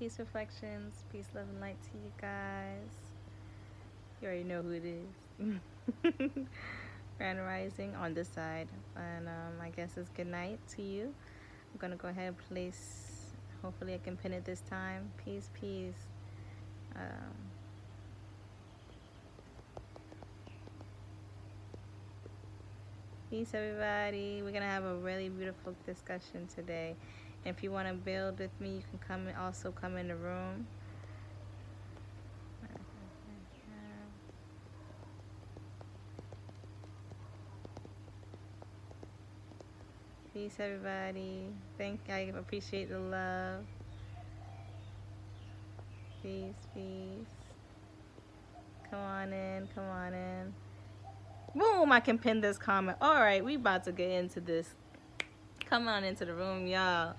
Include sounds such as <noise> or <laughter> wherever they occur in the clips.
Peace reflections, peace, love, and light to you guys. You already know who it is. <laughs> Grand Rising on this side. And um, I guess it's good night to you. I'm to go ahead and place, hopefully I can pin it this time. Peace, peace. Um, peace, everybody. We're going to have a really beautiful discussion today. If you want to build with me, you can come and also come in the room. Peace, everybody. Thank I appreciate the love. Peace, peace. Come on in, come on in. Boom! I can pin this comment. All right, we about to get into this. Come on into the room, y'all.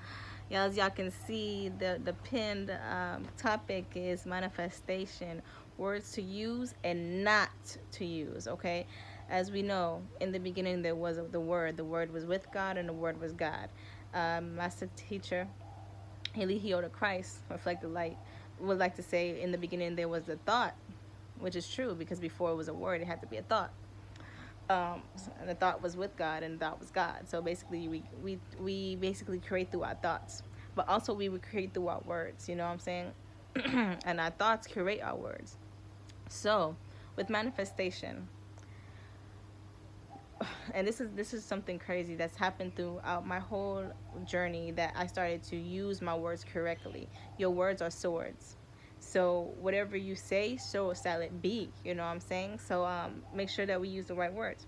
Y'all, as y'all can see, the the pinned um, topic is manifestation. Words to use and not to use. Okay as we know, in the beginning there was the Word. The Word was with God, and the Word was God. Um, Master Teacher, Elohio of Christ, reflected light, would like to say in the beginning there was the thought, which is true because before it was a word, it had to be a thought. Um, and the thought was with God, and thought was God. So basically, we we we basically create through our thoughts, but also we would create through our words. You know what I'm saying? <clears throat> and our thoughts create our words. So, with manifestation, <sighs> and this is this is something crazy that's happened throughout my whole journey that I started to use my words correctly. Your words are swords. So whatever you say, so shall it be. You know what I'm saying? So um, make sure that we use the right words.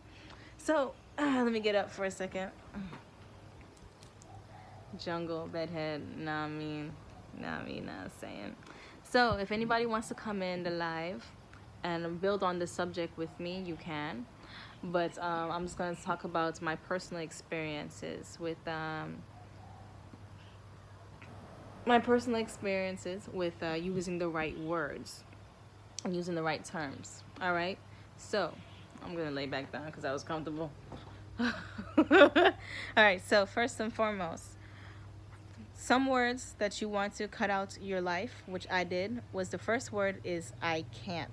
So uh, <clears throat> let me get up for a second. Jungle bedhead. Nah, I mean, nah, I mean, nah saying. So if anybody wants to come in the live and build on the subject with me, you can but um, I'm just going to talk about my personal experiences with um, my personal experiences with uh, using the right words and using the right terms. All right, so I'm gonna lay back down because I was comfortable. <laughs> all right, so first and foremost, some words that you want to cut out your life, which I did, was the first word is I can't.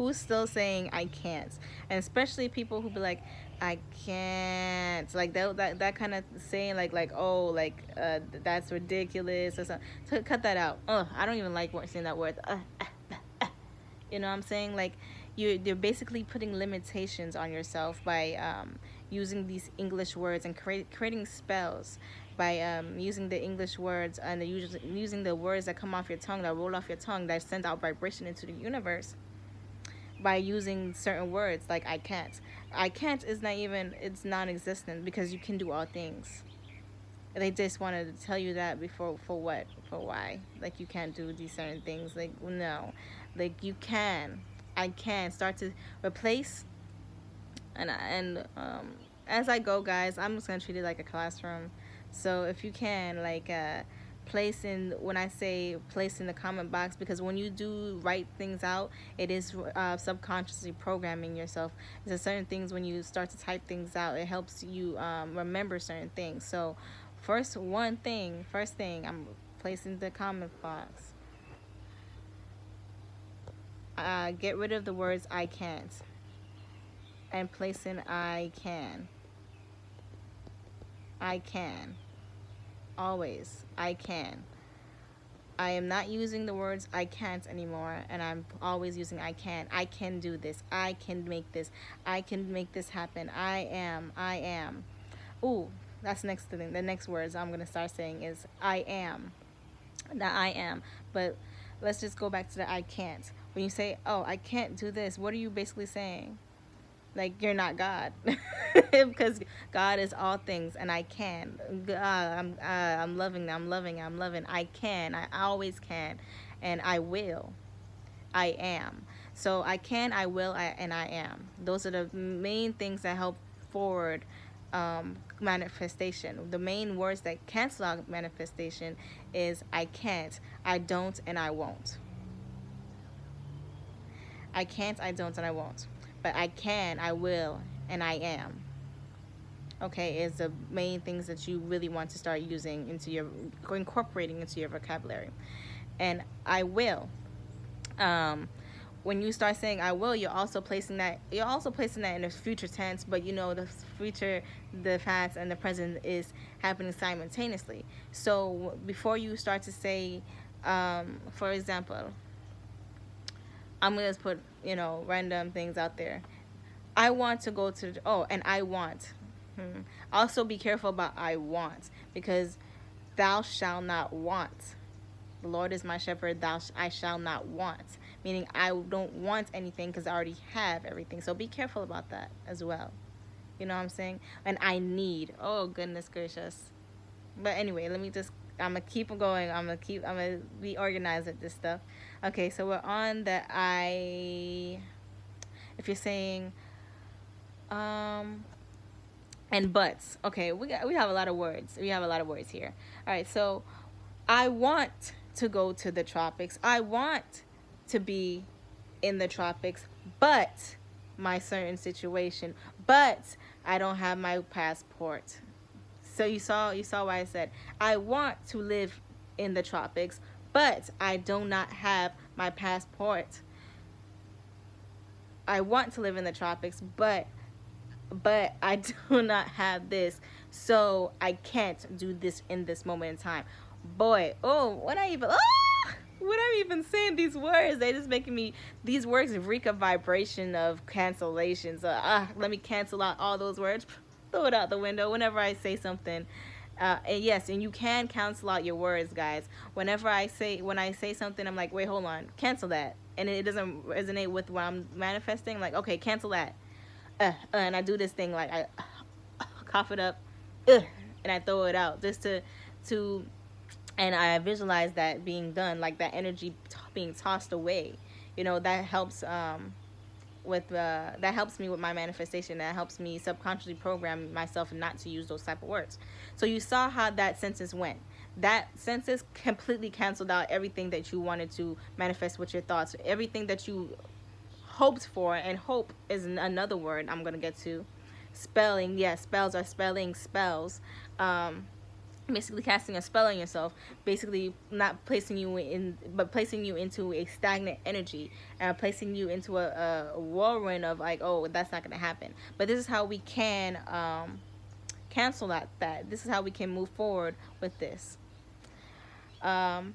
who's still saying I can't? And especially people who be like, I can't. Like that that, that kind of saying like like oh like uh, that's ridiculous or something. So cut that out. Oh, I don't even like saying that word. Uh, uh, you know what I'm saying? Like you you're basically putting limitations on yourself by um, using these English words and create, creating spells by um, using the English words and the, using the words that come off your tongue, that roll off your tongue, that send out vibration into the universe by using certain words like I can't. I can't is not even, it's non-existent because you can do all things. They just wanted to tell you that before, for what, for why. Like you can't do these certain things. Like, no. Like you can. I can. Start to replace. And, and um, as I go, guys, I'm just to treat it like a classroom. So if you can, like, uh, place in when I say place in the comment box because when you do write things out it is uh, subconsciously programming yourself. There's certain things when you start to type things out it helps you um, remember certain things. So first one thing first thing I'm placing the comment box. Uh, get rid of the words I can't and place in I can. I can always I can. I am not using the words I can't anymore and I'm always using I can. I can do this. I can make this. I can make this happen. I am. I am. Ooh, that's next thing. The next words I'm going to start saying is I am. That I am. But let's just go back to the I can't. When you say, "Oh, I can't do this." What are you basically saying? Like you're not God. <laughs> Because God is all things and I can. Uh, I'm uh, I'm loving I'm loving I'm loving I can I always can and I will. I am. So I can I will I, and I am. Those are the main things that help forward um, manifestation. The main words that cancel out manifestation is I can't I don't and I won't. I can't I don't and I won't but I can, I will, and I am. okay, is the main things that you really want to start using into your incorporating into your vocabulary. And I will. Um, when you start saying I will, you're also placing that you're also placing that in the future tense, but you know the future, the past, and the present is happening simultaneously. So before you start to say, um, for example, I'm gonna just put you know random things out there. I want to go to oh, and I want. Hmm. Also, be careful about I want because thou shall not want. The Lord is my shepherd; thou sh- I shall not want meaning I don't want anything because I already have everything. So be careful about that as well. You know what I'm saying? And I need. Oh goodness gracious. But anyway, let me just. I'm gonna keep going. I'm gonna keep. I'm gonna be organized with this stuff. Okay, so we're on the I. If you're saying, um, and buts. Okay, we got, we have a lot of words. We have a lot of words here. All right, so I want to go to the tropics. I want to be in the tropics, but my certain situation, but I don't have my passport. So you saw you saw why I said I want to live in the tropics, but I do not have my passport. I want to live in the tropics, but but I <laughs> do not have this. So I can't do this in this moment in time. Boy, oh, what I even oh! what I'm even saying these words. They just making me these words reek a vibration of cancellation. So ah, let me cancel out all those words. Throw it out the window whenever I say something. Uh, yes, and you can cancel out your words, guys. Whenever I say when I say something, I'm like, wait, hold on, cancel that, and it doesn't resonate with what I'm manifesting. Like, okay, cancel that, uh, uh, and I do this thing like I uh, cough it up, and I throw it out just to to and I visualize that being done, like that energy being tossed away. You know, that helps um, with uh, that helps me with my manifestation. That helps me subconsciously program myself not to use those type of words. So you saw how that sentence went. That sentence completely canceled out everything that you wanted to manifest with your thoughts. Everything that you hoped for, and hope is another word I'm gonna get to. Spelling, yes, spells are spelling spells. Um, basically casting a spell on yourself basically not placing you in but placing you into a stagnant energy and placing you into a, a whirlwind of like oh that's not going to happen. But this is how we can um, cancel that that. This is how we can move forward with this. Um,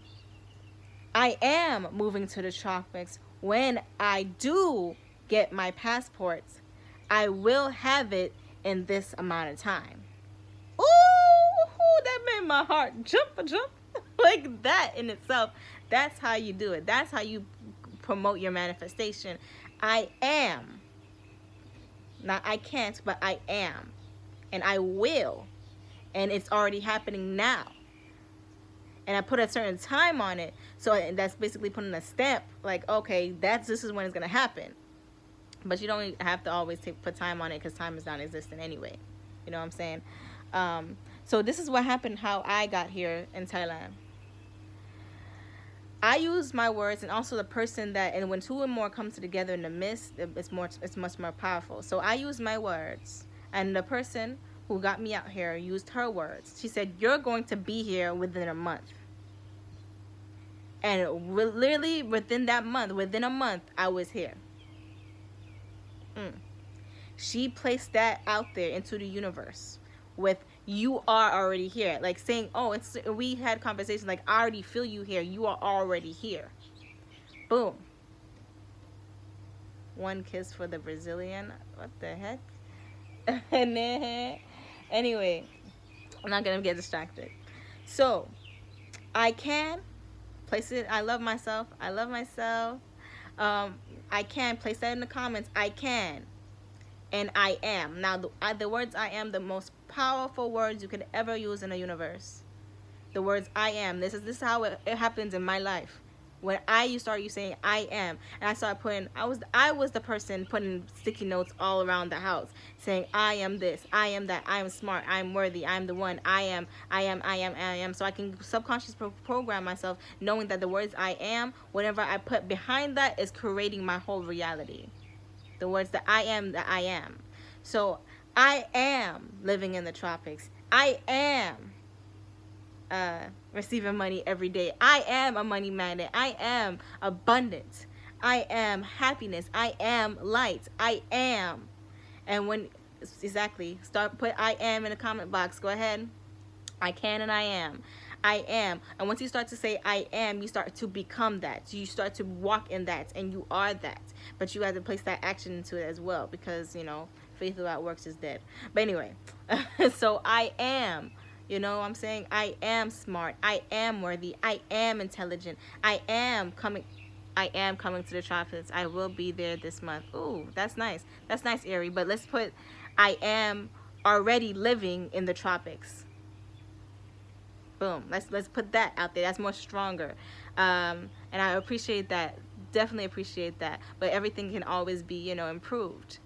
i am moving to the tropics. When i do get my passports i will have it in this amount of time that made my heart jump a jump <laughs> like that in itself. That's how you do it. That's how you promote your manifestation. I am. Not I can't, but I am. And I will. And it's already happening now. And I put a certain time on it. So that's basically putting a stamp like, okay, that's this is when it's gonna happen. But you don't have to always take put time on it because time is non existent anyway. You know what I'm saying? Um, so this is what happened how I got here in Thailand. I use my words and also the person that and when two or more comes together in the midst, it's more it's much more powerful. So I use my words and the person who got me out here used her words. She said, "You're going to be here within a month." And literally within that month, within a month, I was here. Mm. She placed that out there into the universe with you are already here. Like saying, oh, it's we had conversation like I already feel you here. You are already here. Boom. One kiss for the Brazilian. What the heck? <laughs> anyway, I'm not gonna get distracted. So I can place it. I love myself. I love myself. Um, I can place that in the comments. I can and I am. Now, the, the words I am, the most powerful words you could ever use in the universe. The words I am. This is this is how it, it happens in my life. When I start you saying I am, and I started putting I was I was the person putting sticky notes all around the house saying I am this, I am that, I am smart, I am worthy, I am the one, I am, I am, I am, I am. So I can subconsciously pro program myself knowing that the words I am, whatever I put behind that is creating my whole reality the words that I am that I am. So I am living in the tropics. I am uh, receiving money every day. I am a money magnet. I am abundant. I am happiness. I am light. I am. And when exactly start put I am in the comment box. Go ahead. I can and I am. I am. And once you start to say I am, you start to become that. You start to walk in that and you are that. But you have to place that action into it as well because, you know, faith without works is dead. But anyway, <laughs> so I am. You know I'm saying? I am smart. I am worthy. I am intelligent. I am coming I am coming to the tropics. I will be there this month. Ooh, that's nice. That's nice, Ari. But let's put I am already living in the tropics. Boom. Let's let's put that out there. That's more stronger. Um, and I appreciate that. Definitely appreciate that. But everything can always be, you know, improved.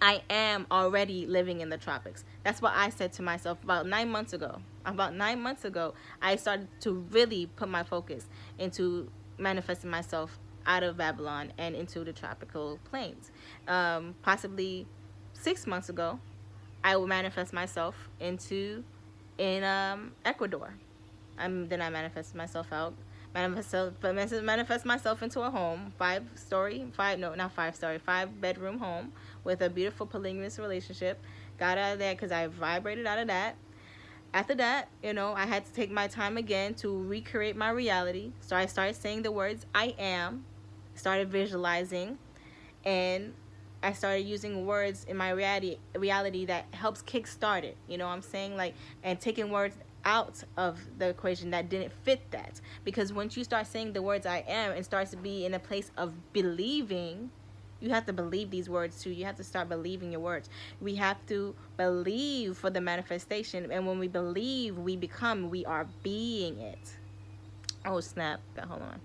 I am already living in the tropics. That's what I said to myself about nine months ago. About nine months ago, I started to really put my focus into manifesting myself out of Babylon and into the tropical plains. Um, possibly six months ago, I will manifest myself into in um, Ecuador. Um, then I manifested myself out manifest manifest myself into a home, five story, five no, not five story, five bedroom home with a beautiful polygamous relationship. Got out of that because I vibrated out of that. After that, you know, I had to take my time again to recreate my reality. So I started saying the words I am, started visualizing, and I started using words in my reality reality that helps kickstart it. You know what I'm saying? Like and taking words out of the equation that didn't fit that. Because once you start saying the words I am and starts to be in a place of believing, you have to believe these words too. You have to start believing your words. We have to believe for the manifestation. And when we believe, we become, we are being it. Oh, snap. Hold on.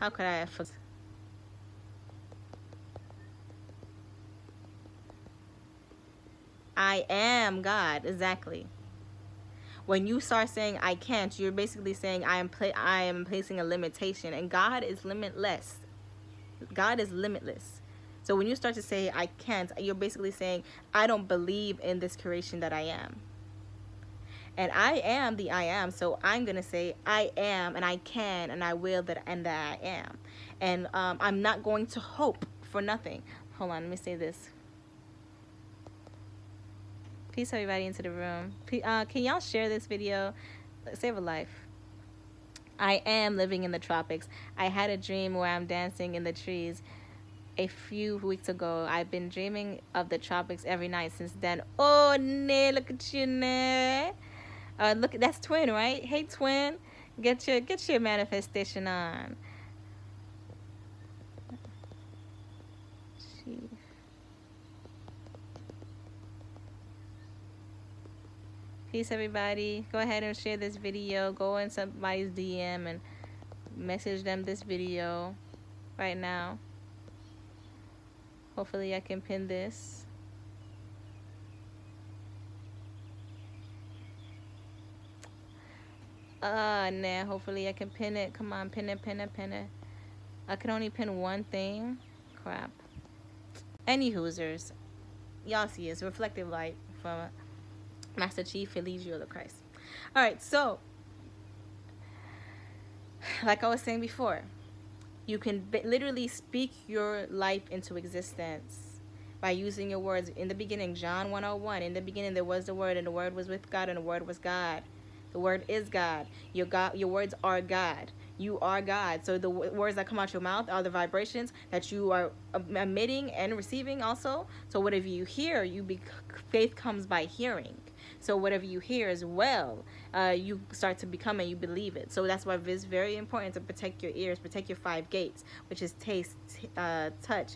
How could I have... I am God, exactly when you start saying I can't, you're basically saying I am I am placing a limitation and God is limitless. God is limitless. So when you start to say I can't, you're basically saying I don't believe in this creation that I am. And I am the I am, so I'm gonna say I am and I can and I will that and that I am. And um, I'm not going to hope for nothing. Hold on, let me say this. Peace everybody into the room. Uh, can y'all share this video? Save a life. I am living in the tropics. I had a dream where I'm dancing in the trees a few weeks ago. I've been dreaming of the tropics every night since then. Oh, ne, look at you, ne. Uh, look, that's twin, right? Hey, twin, get your get your manifestation on. Peace, everybody. Go ahead and share this video. Go in somebody's DM and message them this video right now. Hopefully I can pin this. Uh, nah, hopefully I can pin it. Come on, pin it, pin it, pin it. I can only pin one thing. Crap. Any hoosers. Y'all see it's reflective light from Master Chief Eligio the Christ. All right, so like I was saying before, you can literally speak your life into existence by using your words. In the beginning, John 101, in the beginning there was the Word, and the Word was with God, and the Word was God. The Word is God. Your God, your words are God. You are God. So the words that come out your mouth are the vibrations that you are um, emitting and receiving also. So whatever you hear, you be faith comes by hearing. So whatever you hear as well, uh, you start to become and you believe it. So that's why it's very important to protect your ears, protect your five gates, which is taste, uh, touch,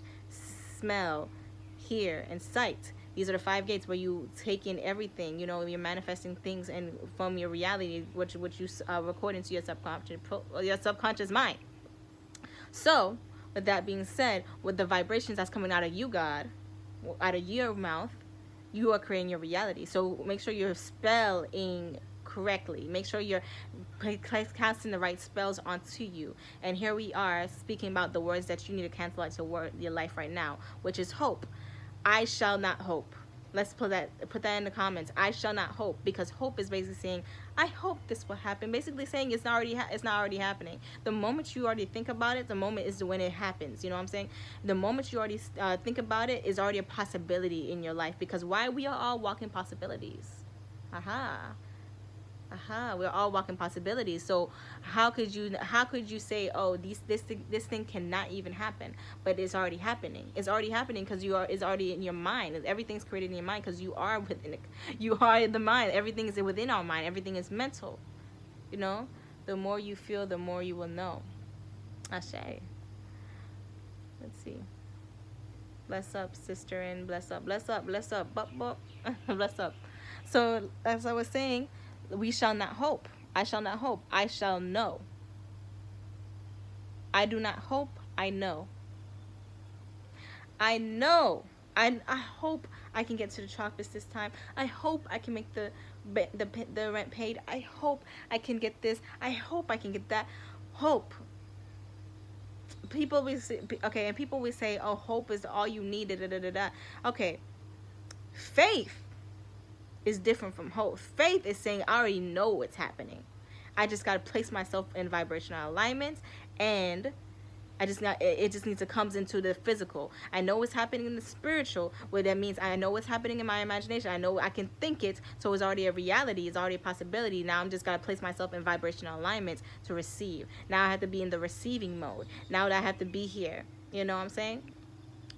smell, hear, and sight. These are the five gates where you take in everything. You know, you're manifesting things and from your reality, which which you uh, record into your subconscious your subconscious mind. So, with that being said, with the vibrations that's coming out of you, God, out of your mouth, you are creating your reality. So make sure you're spelling correctly. Make sure you're casting the right spells onto you. And here we are speaking about the words that you need to cancel out your your life right now, which is hope. I shall not hope. Let's put that put that in the comments. I shall not hope because hope is basically saying I hope this will happen. Basically saying it's not already it's not already happening. The moment you already think about it, the moment is the when it happens. You know what I'm saying? The moment you already uh, think about it is already a possibility in your life because why we are all walking possibilities. Aha aha we're all walking possibilities. So how could you how could you say oh these this this thing cannot even happen? But it's already happening. It's already happening because you are it's already in your mind. Everything's created in your mind because you are within it. <laughs> You are in the mind. Everything is within our mind. Everything is mental you know? The more you feel the more you will know. Say let's see. Bless up sister and bless up. Bless up bless up. Bup, bup. <laughs> bless up. So as I was saying we shall not hope. I shall not hope. I shall know. I do not hope. I know. I know. I, I hope I can get to the chocolates this time. I hope I can make the, the, the rent paid. I hope I can get this. I hope I can get that. Hope. People will say, okay, and people will say, oh, hope is all you need. Da, da, da, da. Okay. Faith is different from hope. Faith is saying, I already know what's happening. I just got to place myself in vibrational alignment and I just got it just needs to comes into the physical. I know what's happening in the spiritual, what that means I know what's happening in my imagination. I know I can think it, so it's already a reality, it's already a possibility. Now I'm just gotta place myself in vibrational alignment to receive. Now I have to be in the receiving mode. Now that I have to be here. You know what I'm saying?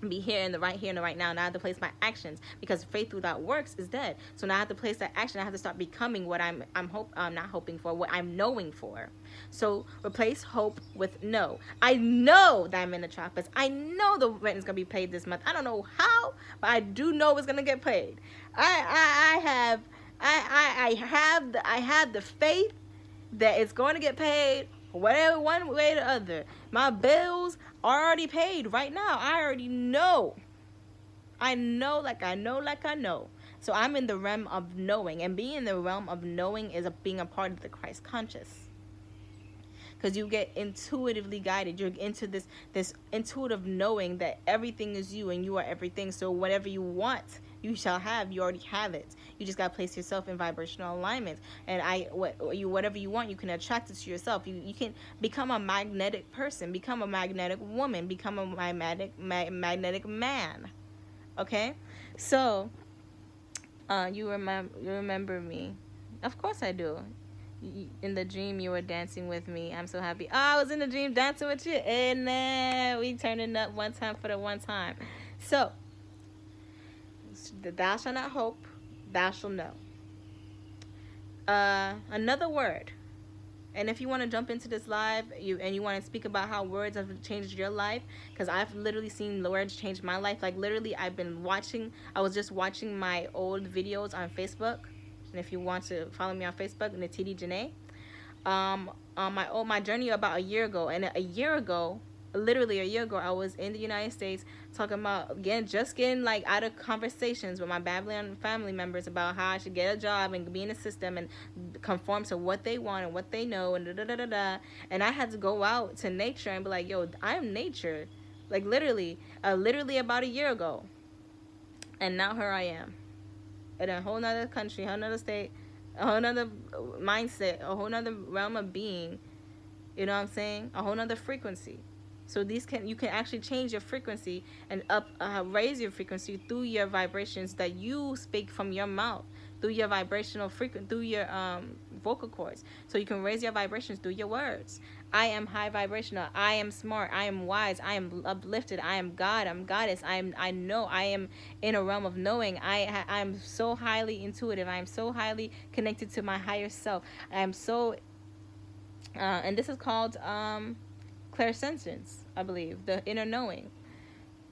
Be here in the right here and the right now. Now I have to place my actions because faith without works is dead. So now I have to place that action. I have to start becoming what I'm I'm hope I'm not hoping for, what I'm knowing for. So replace hope with no. I know that I'm in the tropics. I know the rent is gonna be paid this month. I don't know how, but I do know it's gonna get paid. I I, I have I, I I have the I have the faith that it's going to get paid whatever one way or the other. My bills are already paid right now. I already know. I know like I know like I know. So I'm in the realm of knowing. And being in the realm of knowing is a, being a part of the Christ conscious. Because you get intuitively guided. You're into this this intuitive knowing that everything is you and you are everything. So whatever you want, you shall have. You already have it. You just gotta place yourself in vibrational alignment. And I, what you, whatever you want, you can attract it to yourself. You, you can become a magnetic person, become a magnetic woman, become a magnetic, ma magnetic man. Okay, so uh, you remember, you remember me. Of course I do. In the dream, you were dancing with me. I'm so happy. Oh, I was in the dream dancing with you. And then we turning up one time for the one time. So, thou shalt not hope thou shalt know. Uh, another word. And if you want to jump into this live you and you want to speak about how words have changed your life, because I've literally seen the words change my life. Like literally, I've been watching. I was just watching my old videos on Facebook. And if you want to follow me on Facebook, Neytiri Jenae. Um, on my oh my journey about a year ago, and a year ago, literally a year ago, I was in the United States talking about again, just getting like out of conversations with my Babylon family members about how I should get a job and be in the system and conform to what they want and what they know and da da da da da. And I had to go out to nature and be like, yo, I'm nature, like literally, uh, literally about a year ago. And now here I am, in a whole nother country, whole nother state, a whole nother mindset, a whole nother realm of being. You know what I'm saying? A whole nother frequency. So these can you can actually change your frequency and up uh, raise your frequency through your vibrations that you speak from your mouth through your vibrational frequency through your um, vocal cords. So you can raise your vibrations through your words. I am high vibrational. I am smart. I am wise. I am uplifted. I am God. I'm goddess. I am. I know. I am in a realm of knowing. I I am so highly intuitive. I am so highly connected to my higher self. I am so. Uh, and this is called um, clairsentience, I believe, the inner knowing.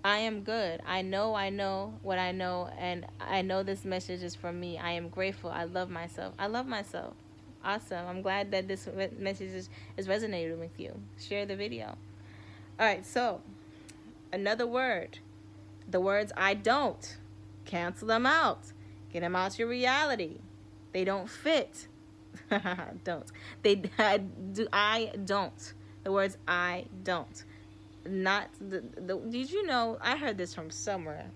I am good. I know I know what I know, and I know this message is for me. I am grateful. I love myself. I love myself. Awesome. I'm glad that this message is, is resonating with you. Share the video. All right, so another word. The words I don't. Cancel them out. Get them out of your reality. They don't fit. <laughs> don't. They <laughs> I do I don't the words I don't. Not the, the did you know I heard this from somewhere.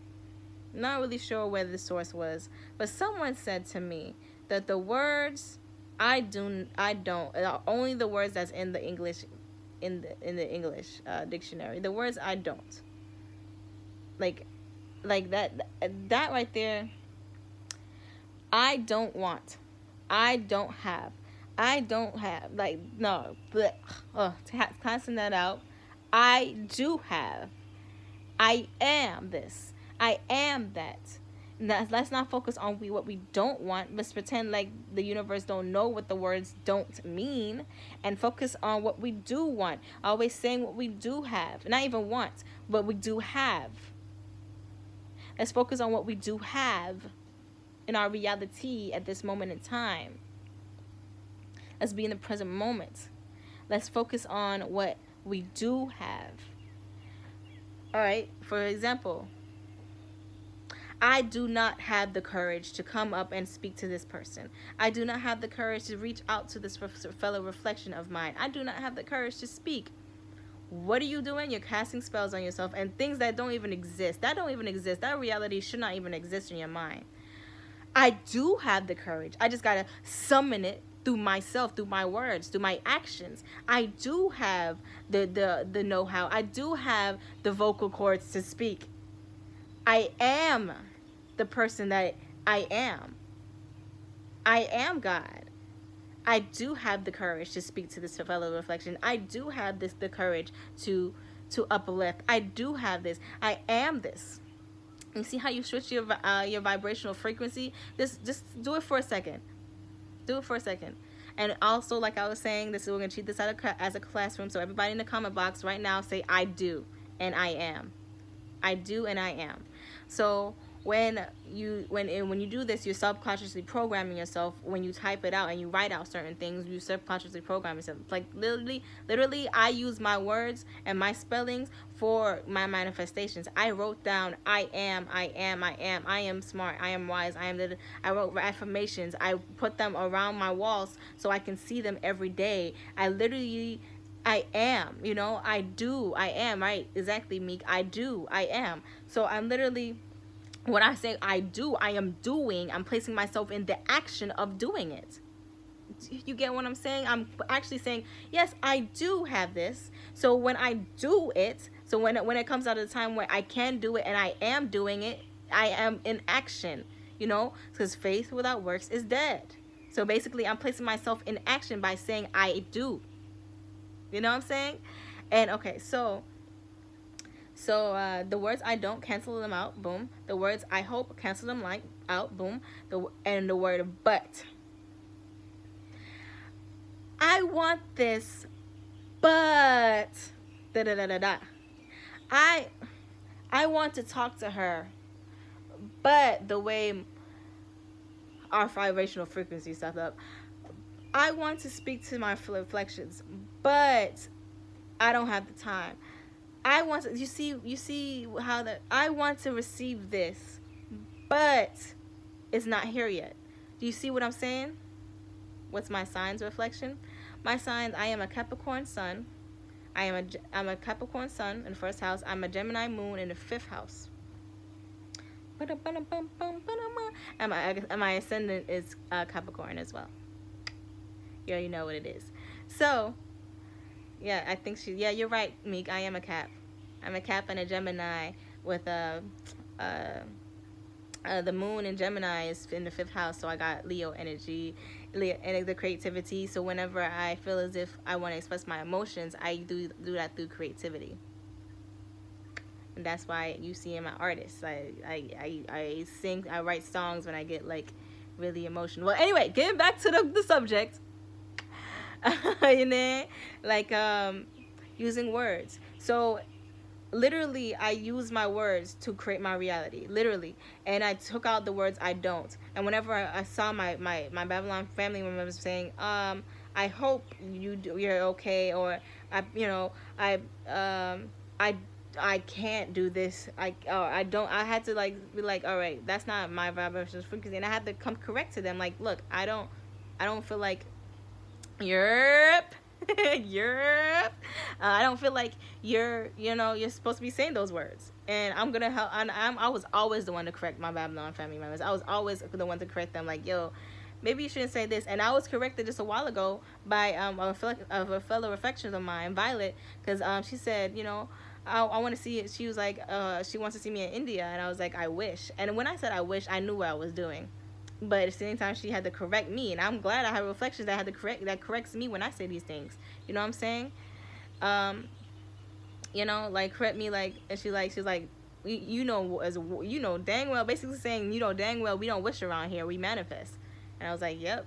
not really sure where the source was, but someone said to me that the words I do I don't uh, only the words that's in the English in the in the English uh, dictionary. The words I don't. Like like that that right there I don't want. I don't have. I don't have. Like no, but uh, passing that out. I do have. I am this. I am that. let's not focus on we what we don't want. Let's pretend like the universe don't know what the words don't mean, and focus on what we do want. Always saying what we do have, not even want, but we do have. Let's focus on what we do have in our reality at this moment in time. Let's be in the present moment. Let's focus on what we do have. All right, for example, I do not have the courage to come up and speak to this person. I do not have the courage to reach out to this fellow reflection of mine. I do not have the courage to speak. What are you doing? You're casting spells on yourself and things that don't even exist. That don't even exist. That reality should not even exist in your mind. I do have the courage. I just got to summon it through myself, through my words, through my actions. I do have the the the know-how. I do have the vocal cords to speak. I am the person that I am. I am God. I do have the courage to speak to this fellow reflection. I do have this the courage to to uplift. I do have this. I am this. You see how you switch your uh, your vibrational frequency? Just just do it for a second. Do it for a second. And also, like I was saying, this is we're gonna treat this out of as a classroom. So everybody in the comment box right now say I do and I am. I do and I am. So when you when when you do this you're subconsciously programming yourself when you type it out and you write out certain things you subconsciously program yourself like literally literally i use my words and my spellings for my manifestations i wrote down i am i am i am i am smart i am wise i am the i wrote affirmations i put them around my walls so i can see them every day i literally I am, you know, I do, I am, right? Exactly, Meek. I do, I am. So I'm literally when I say I do, I am doing, I'm placing myself in the action of doing it. You get what I'm saying? I'm actually saying, yes, I do have this. So when I do it, so when it, when it comes out of the time where I can do it and I am doing it, I am in action, you know, because faith without works is dead. So basically, I'm placing myself in action by saying I do. You know what I'm saying? And okay, so so uh, the words I don't cancel them out, boom. The words I hope cancel them like out, boom. The and the word but. I want this, but da da da da da. I I want to talk to her, but the way our vibrational frequency stuff up. I want to speak to my reflections, but I don't have the time. I want to you see you see how that I want to receive this, but it's not here yet. Do you see what I'm saying? What's my signs reflection? My signs I am a Capricorn sun. I am a I'm a Capricorn sun in the first house. I'm a Gemini moon in the fifth house. And my, and my ascendant is uh, Capricorn as well. Yeah, you know what it is. So, yeah, I think she. Yeah, you're right, Meek. I am a Cap. I'm a Cap and a Gemini with a. Uh, uh, uh, the moon in Gemini is in the fifth house, so I got Leo energy, Leo and the creativity. So whenever I feel as if I want to express my emotions, I do do that through creativity. And that's why you see in my artists, I I I, I sing, I write songs when I get like really emotional. Well, anyway, getting back to the, the subject. <laughs> you know, like um, using words. So literally I use my words to create my reality literally and I took out the words I don't and whenever I, I saw my, my my Babylon family members saying um I hope you do, you're okay or I you know I um I I can't do this I or I don't I had to like be like all right that's not my vibrational frequency and I had to come correct to them like look I don't I don't feel like Yerp. Europe. <laughs> Uh, I don't feel like you're, you know, you're supposed to be saying those words. And I'm gonna help. I'm, I'm, I was always the one to correct my Babylon family members. I was always the one to correct them. Like, yo, maybe you shouldn't say this. And I was corrected just a while ago by um a, of a fellow reflection of mine, Violet, because um she said, you know. I, I want to see it. She was like, uh, she wants to see me in India, and I was like, I wish. And when I said I wish, I knew what I was doing but at the same time she had to correct me and i'm glad i have reflections that had to correct that corrects me when i say these things. You know what i'm saying? Um you know like correct me like and she like she's like you know as you know dang well basically saying you know dang well we don't wish around here we manifest. And i was like yep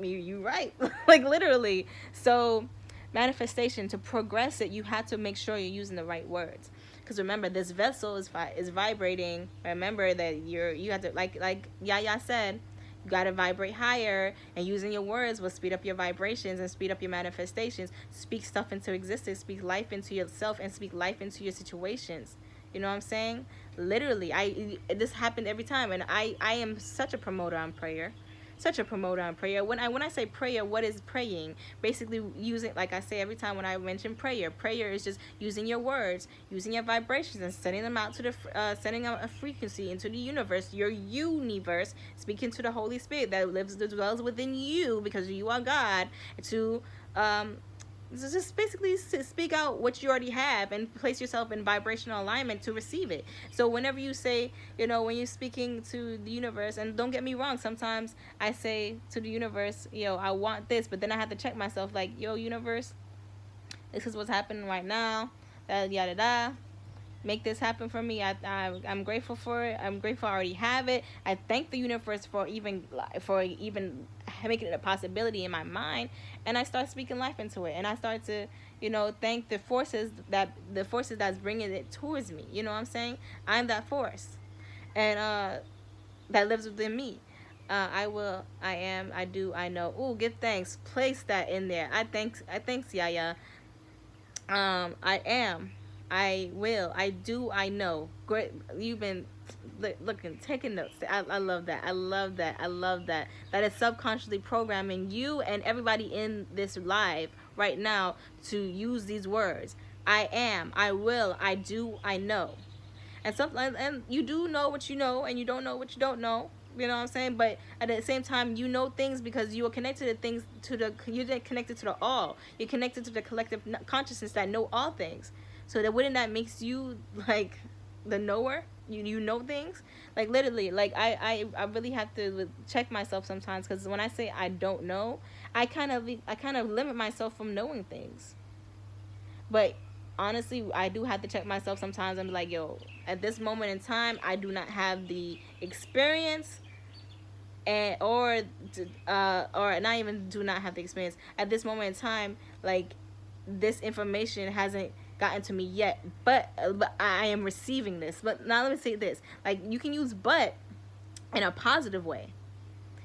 you you right. <laughs> Like literally. So manifestation to progress it you have to make sure you're using the right words. Because remember this vessel is is vibrating. Remember that you're you have to like like yaya said you got to vibrate higher and using your words will speed up your vibrations and speed up your manifestations. Speak stuff into existence speak life into yourself and speak life into your situations. You know what i'm saying? Literally i this happened every time and i i am such a promoter on prayer such a promoter on prayer. When I when I say prayer, what is praying? Basically, using like I say every time when I mention prayer, prayer is just using your words, using your vibrations, and sending them out to the uh, sending out a frequency into the universe, your universe, speaking to the Holy Spirit that lives that dwells within you because you are God to um just basically speak out what you already have and place yourself in vibrational alignment to receive it. So whenever you say, you know, when you're speaking to the universe, and don't get me wrong, sometimes I say to the universe, yo, I want this, but then I have to check myself, like, yo, universe, this is what's happening right now, yada da. Make this happen for me. I, I I'm grateful for it. I'm grateful I already have it. I thank the universe for even for even making it a possibility in my mind and i start speaking life into it and i start to you know thank the forces that the forces that's bringing it towards me you know what i'm saying i'm that force and uh that lives within me uh, I will, I am, I do, I know. Ooh, give thanks. Place that in there. I thanks, I thanks, Yaya. Um, I am, I will, I do, I know. Great, you've been looking, taking notes. I, I love that. I love that. I love that. That is subconsciously programming you and everybody in this live right now to use these words. I am, I will, I do, I know. And sometimes, and you do know what you know, and you don't know what you don't know. You know what I'm saying? But at the same time, you know things because you are connected to things to the you're connected to the all. You're connected to the collective consciousness that know all things. So that wouldn't that makes you like the knower? you you know things? Like literally like i i, I really have to check myself sometimes because when i say i don't know i kind of i kind of limit myself from knowing things. But honestly i do have to check myself sometimes i'm like yo at this moment in time i do not have the experience and or uh or not even do not have the experience. At this moment in time like this information hasn't gotten to me yet, but, uh, but I am receiving this. But now let me say this. Like, you can use but in a positive way.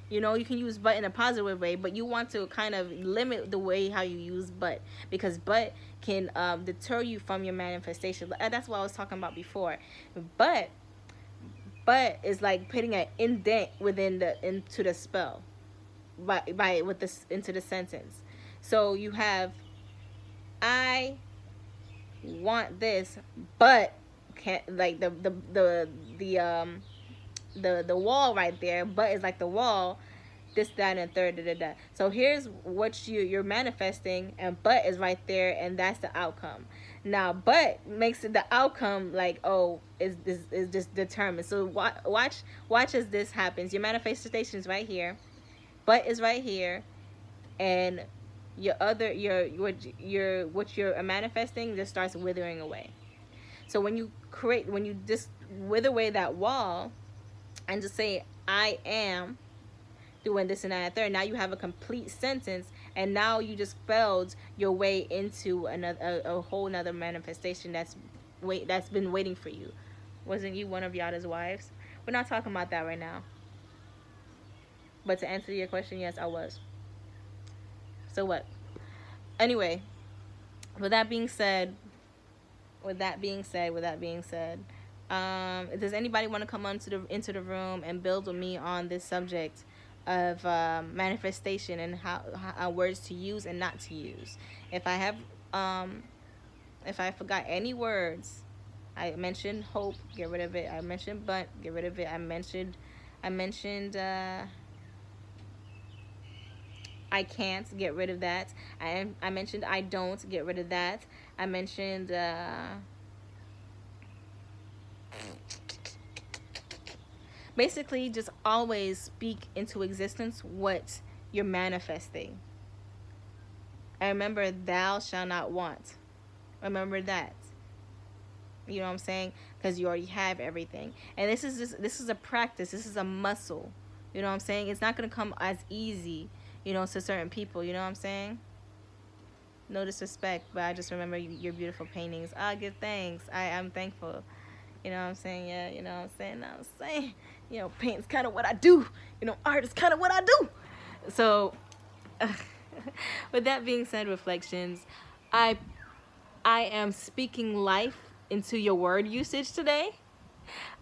You know, you can use but in a positive way, but you want to kind of limit the way how you use but because but can um, deter you from your manifestation. That's what I was talking about before. But but is like putting an indent within the into the spell by by with this into the sentence. So you have I want this, but can't like the the the the um the the wall right there, but it's like the wall, this, that, and third, da, da, da. So here's what you you're manifesting, and but is right there, and that's the outcome. Now, but makes it the outcome like oh is this is just determined. So watch watch watch as this happens. Your manifestation is right here, but is right here, and your other your what your what you're manifesting just starts withering away. So when you create when you just wither away that wall and just say i am doing this and that and third now you have a complete sentence and now you just spelled your way into another a, a whole another manifestation that's wait that's been waiting for you. Wasn't you one of yada's wives? We're not talking about that right now. But to answer your question yes i was so what? Anyway, with that being said, with that being said, with that being said, um, does anybody want to come onto the into the room and build with me on this subject of um, manifestation and how, how words to use and not to use. If I have um, if I forgot any words, I mentioned hope, get rid of it. I mentioned but, get rid of it. I mentioned I mentioned uh, I can't, get rid of that. I I mentioned I don't, get rid of that. I mentioned uh, basically just always speak into existence what you're manifesting. I remember thou shall not want. Remember that. You know what I'm saying? Because you already have everything. And this is just, this is a practice. This is a muscle. You know what I'm saying? It's not going to come as easy, you know, to certain people. You know what I'm saying? No disrespect, but I just remember your beautiful paintings. Ah, I give thanks. I am thankful. You know what I'm saying? Yeah, you know what I'm saying? I'm saying, <laughs> you know, paint's kind of what I do. You know, art is kind of what I do. So, <laughs> with that being said, reflections, I I am speaking life into your word usage today.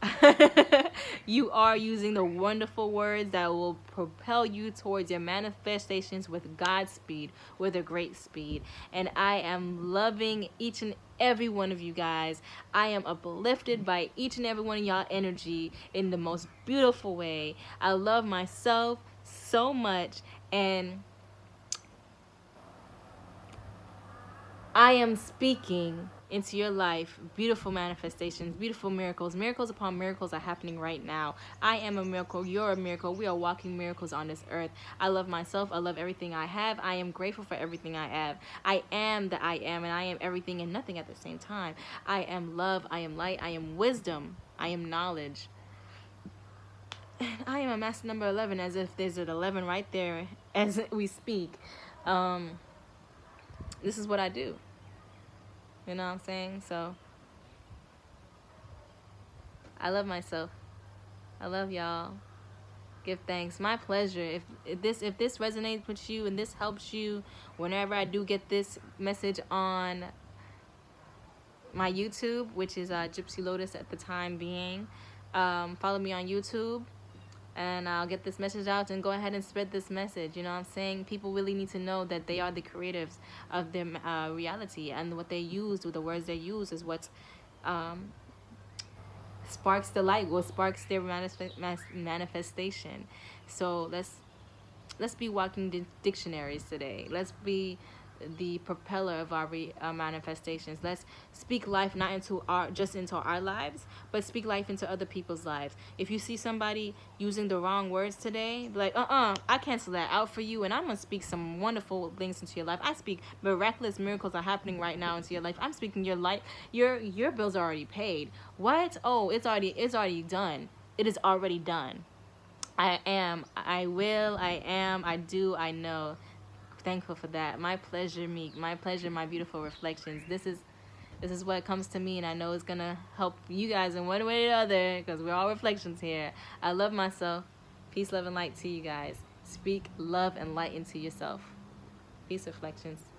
<laughs> you are using the wonderful words that will propel you towards your manifestations with God's speed, with a great speed. And I am loving each and every one of you guys. I am uplifted by each and every one of y'all energy in the most beautiful way. I love myself so much and I am speaking into your life beautiful manifestations, beautiful miracles. Miracles upon miracles are happening right now. I am a miracle. You're a miracle. We are walking miracles on this earth. I love myself. I love everything I have. I am grateful for everything I have. I am the I am, and I am everything and nothing at the same time. I am love. I am light. I am wisdom. I am knowledge. I am a master number 11 as if there's an 11 right there as we speak. Um, this is what I do. You know what I'm saying? So I love myself. I love y'all. Give thanks. My pleasure. If, if this if this resonates with you and this helps you whenever I do get this message on my YouTube, which is uh, Gypsy Lotus at the time being, um, follow me on YouTube and I'll get this message out and go ahead and spread this message. You know what I'm saying? People really need to know that they are the creatives of their uh, reality and what they use, with the words they use is what um, sparks the light, what sparks their manifest manifestation. So let's let's be walking dictionaries today. Let's be the propeller of our re, uh, manifestations. Let's speak life not into our just into our lives, but speak life into other people's lives. If you see somebody using the wrong words today, like uh-uh, I cancel that out for you, and I'm gonna speak some wonderful things into your life. I speak miraculous miracles are happening right now into your life. I'm speaking your life. Your your bills are already paid. What? Oh, it's already it's already done. It is already done. I am. I will. I am. I do. I know thankful for that. My pleasure, Meek. My pleasure, my beautiful reflections. This is this is what comes to me and I know it's gonna help you guys in one way or other because we're all reflections here. I love myself. Peace, love, and light to you guys. Speak love and light into yourself. Peace reflections.